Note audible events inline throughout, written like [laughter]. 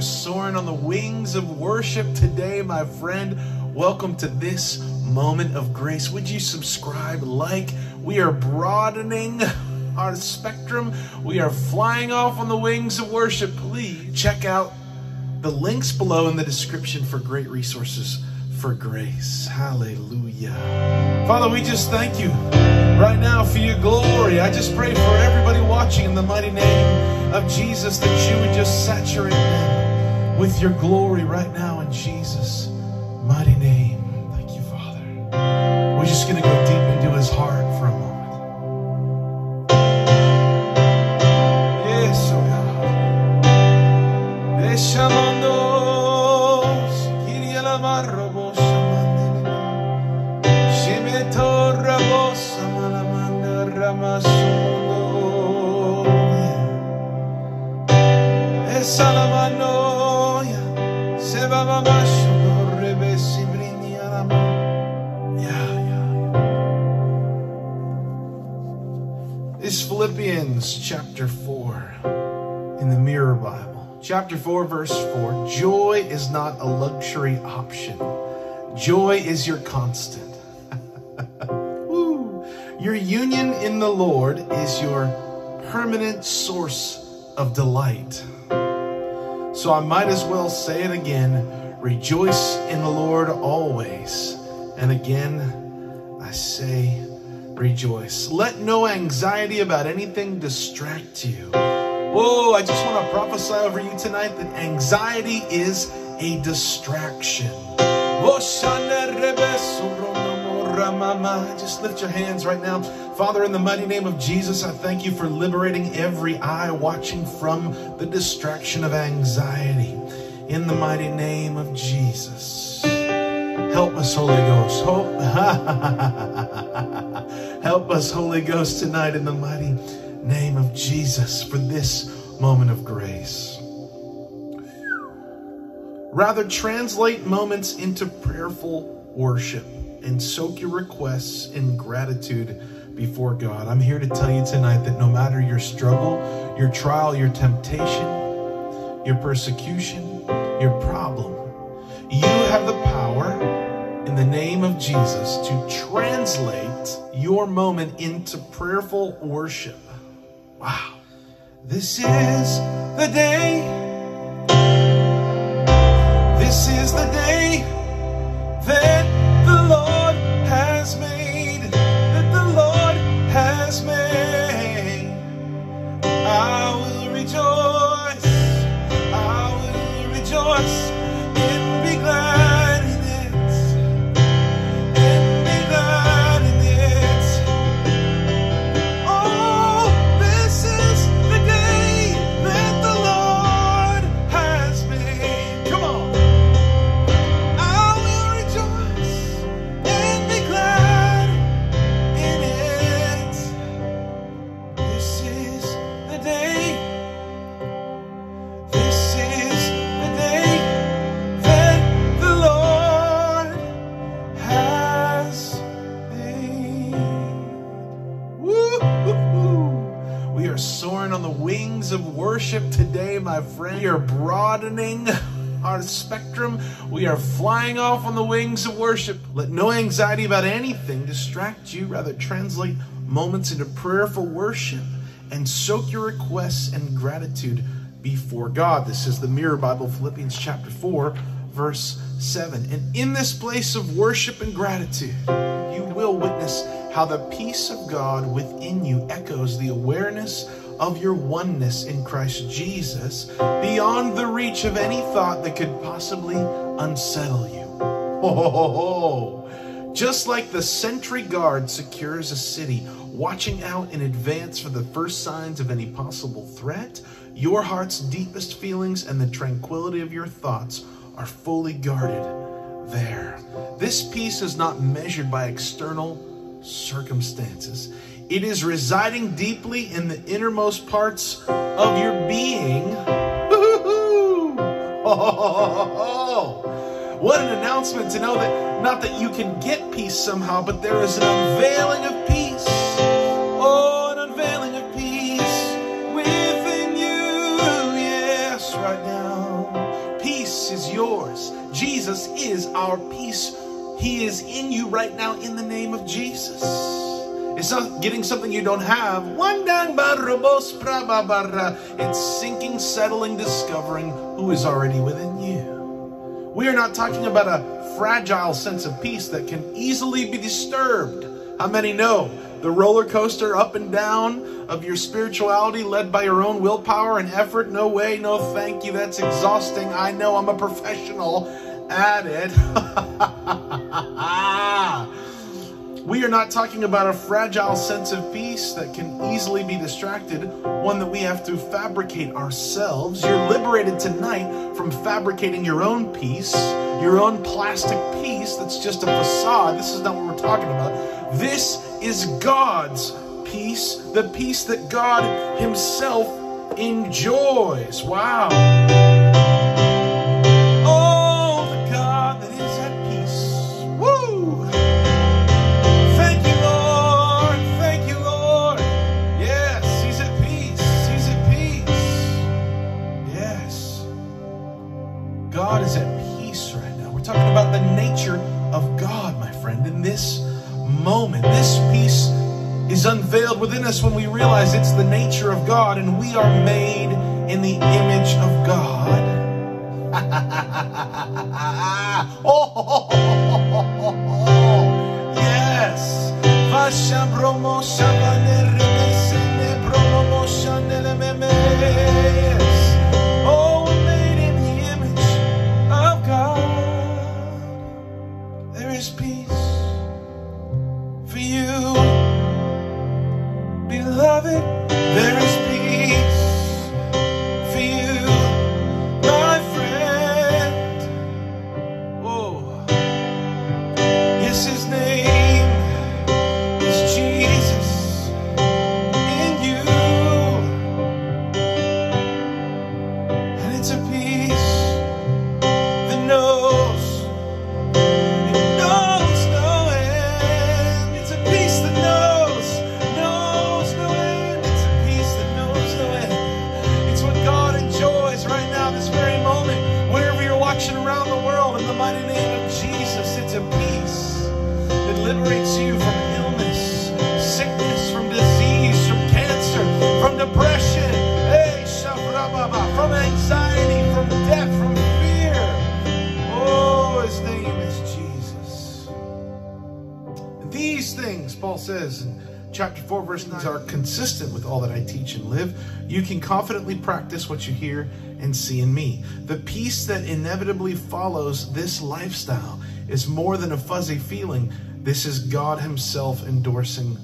are soaring on the wings of worship today, my friend. Welcome to this moment of grace. Would you subscribe, like? We are broadening our spectrum. We are flying off on the wings of worship. Please check out the links below in the description for great resources for grace. Hallelujah. Father, we just thank you right now for your glory. I just pray for everybody watching in the mighty name of Jesus that you would just saturate them with your glory right now in Jesus' mighty name. Thank you, Father. We're just going to go deep into his heart for a moment. Yes, oh God. Is Philippians chapter 4 in the Mirror Bible. Chapter 4, verse 4 Joy is not a luxury option, joy is your constant. [laughs] Your union in the Lord is your permanent source of delight. So I might as well say it again rejoice in the Lord always. And again, I say, rejoice. Let no anxiety about anything distract you. Whoa, I just want to prophesy over you tonight that anxiety is a distraction. Oh, Just lift your hands right now. Father, in the mighty name of Jesus, I thank you for liberating every eye watching from the distraction of anxiety. In the mighty name of Jesus. Help us, Holy Ghost. Help [laughs] us, Holy Ghost, tonight in the mighty name of Jesus for this moment of grace. Rather, translate moments into prayerful worship and soak your requests in gratitude before God. I'm here to tell you tonight that no matter your struggle, your trial, your temptation, your persecution, your problem, you have the power in the name of Jesus to translate your moment into prayerful worship. Wow. This is the day. This is the day that the Lord has made. Woo-hoo-hoo. We are soaring on the wings of worship today, my friend. We are broadening our spectrum. We are flying off on the wings of worship. Let no anxiety about anything distract you. Rather, translate moments into prayerful worship and soak your requests and gratitude before God. This is the Mirror Bible, Philippians chapter 4, verse 7. And in this place of worship and gratitude, you will witness how the peace of God within you echoes the awareness of your oneness in Christ Jesus beyond the reach of any thought that could possibly unsettle you. Ho, ho, ho. Just like the sentry guard secures a city, watching out in advance for the first signs of any possible threat, your heart's deepest feelings and the tranquility of your thoughts are fully guarded there. This peace is not measured by external circumstances. It is residing deeply in the innermost parts of your being. [laughs] Oh, What an announcement to know that not that you can get peace somehow, but there is an unveiling of peace. Oh, an unveiling of peace within you. Yes, right now. peace is yours. Jesus is our peace. He is in you right now in the name of Jesus. It's not getting something you don't have. It's sinking, settling, discovering who is already within you. We are not talking about a fragile sense of peace that can easily be disturbed. How many know the roller coaster up and down of your spirituality led by your own willpower and effort? No way, no thank you. That's exhausting. I know I'm a professional at it. [laughs] We are not talking about a fragile sense of peace that can easily be distracted, one that we have to fabricate ourselves. You're liberated tonight from fabricating your own peace, your own plastic peace that's just a facade. This is not what we're talking about. This is God's peace, the peace that God Himself enjoys. Wow. Is unveiled within us when we realize it's the nature of God and we are made in the image of God. [laughs] oh, yes. There is chapter 4, verse 9, are consistent with all that I teach and live. You can confidently practice what you hear and see in me. The peace that inevitably follows this lifestyle is more than a fuzzy feeling. This is God Himself endorsing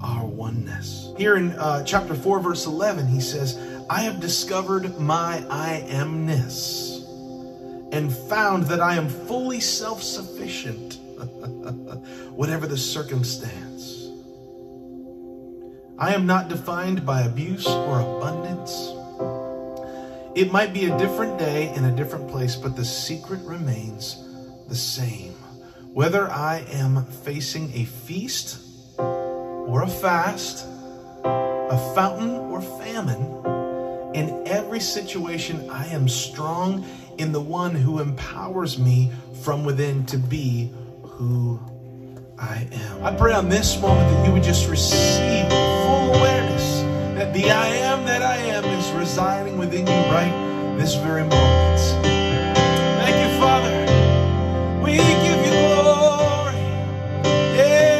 our oneness. Here in uh, chapter 4, verse 11, he says, I have discovered my I amness and found that I am fully self sufficient, [laughs] whatever the circumstance. I am not defined by abuse or abundance. It might be a different day in a different place, but the secret remains the same. Whether I am facing a feast or a fast, a fountain or famine, in every situation, I am strong in the one who empowers me from within to be who I am. I pray on this moment that you would just receive that the I am that I am is residing within you right this very moment. Thank you, Father. We give you glory. Yeah.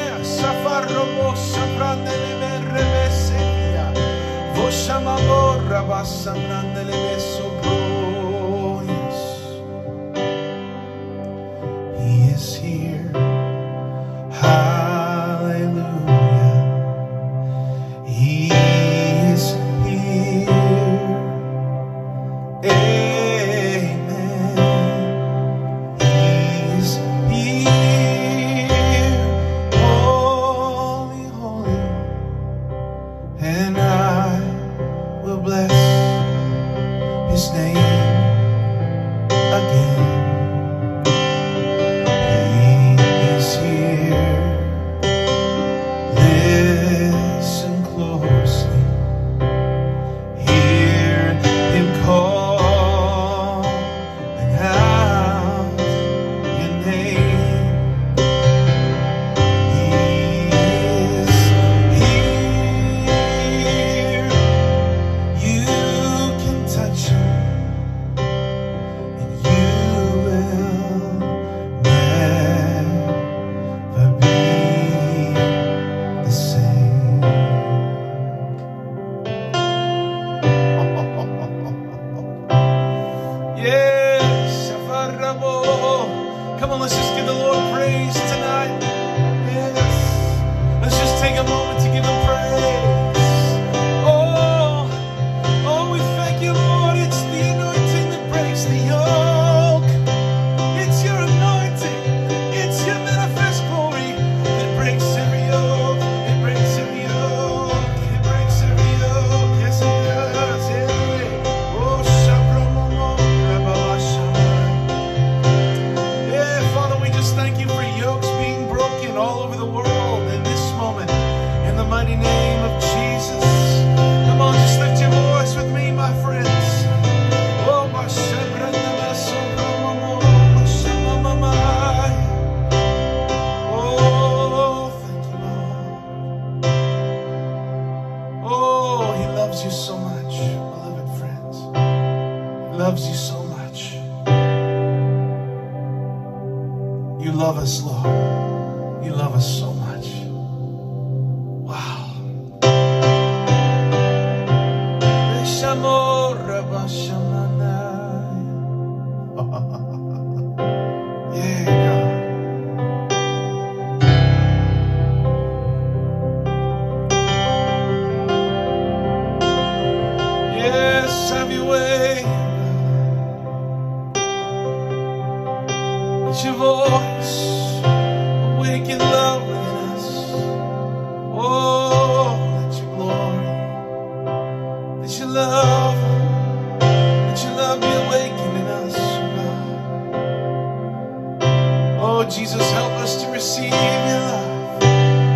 Love us, Lord.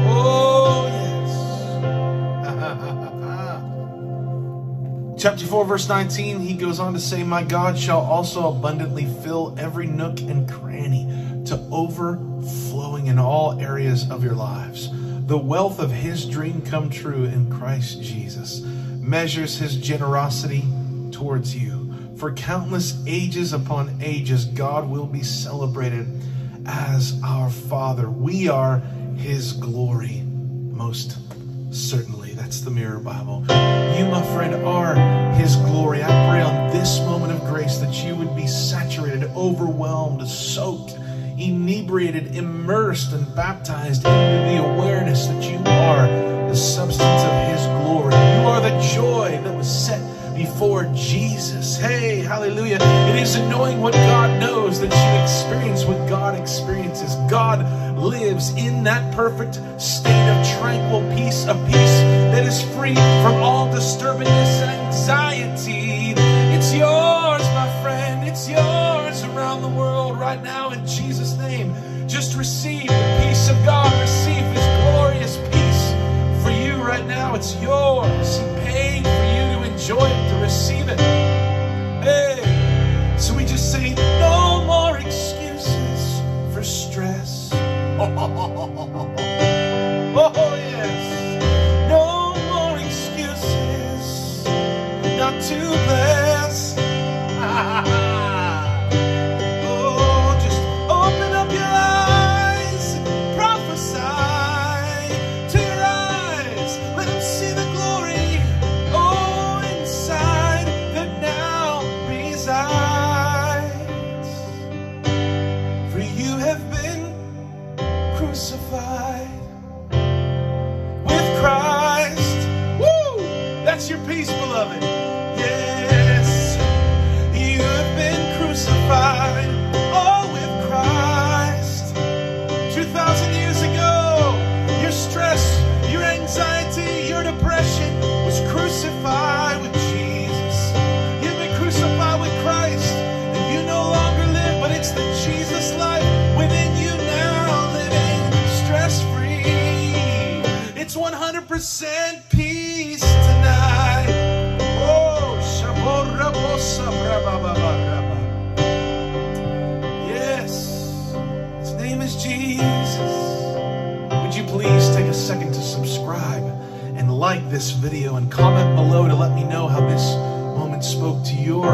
Oh, [laughs] Chapter 4, verse 19, he goes on to say, My God shall also abundantly fill every nook and cranny to overflowing in all areas of your lives. The wealth of his dream come true in Christ Jesus measures his generosity towards you. For countless ages upon ages, God will be celebrated as our Father. We are his glory, most certainly. That's the Mirror Bible. You, my friend, are His glory. I pray on this moment of grace that you would be saturated, overwhelmed, soaked, inebriated, immersed, and baptized into the awareness that you are the substance of His glory. You are the joy that was set before Jesus. Hey, hallelujah. It is knowing what God knows that you experience what God experiences. God lives in that perfect state of tranquil peace, a peace that is free from all disturbance and anxiety. It's yours, my friend. It's yours around the world right now in Jesus' name. Just receive the peace of God. Receive His glorious peace for you right now. It's yours. He paid for you to enjoy 哈哈哈。Crucified with Christ. Woo! That's your peace, beloved. 100% peace tonight. Oh. Yes, his name is Jesus. Would you please take a second to subscribe and like this video and comment below to let me know how this moment spoke to your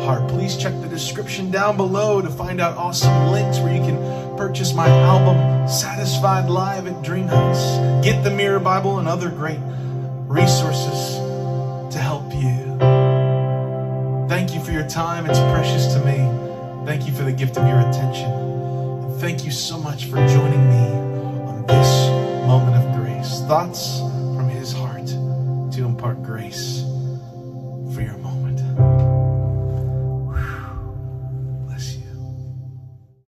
heart? Please check the description down below to find out awesome links where you can purchase my album, Satisfied Live at DreamHouse. Get the Mirror Bible and other great resources to help you. Thank you for your time. It's precious to me. Thank you for the gift of your attention. And thank you so much for joining me on this moment of grace. Thoughts from his heart to impart grace.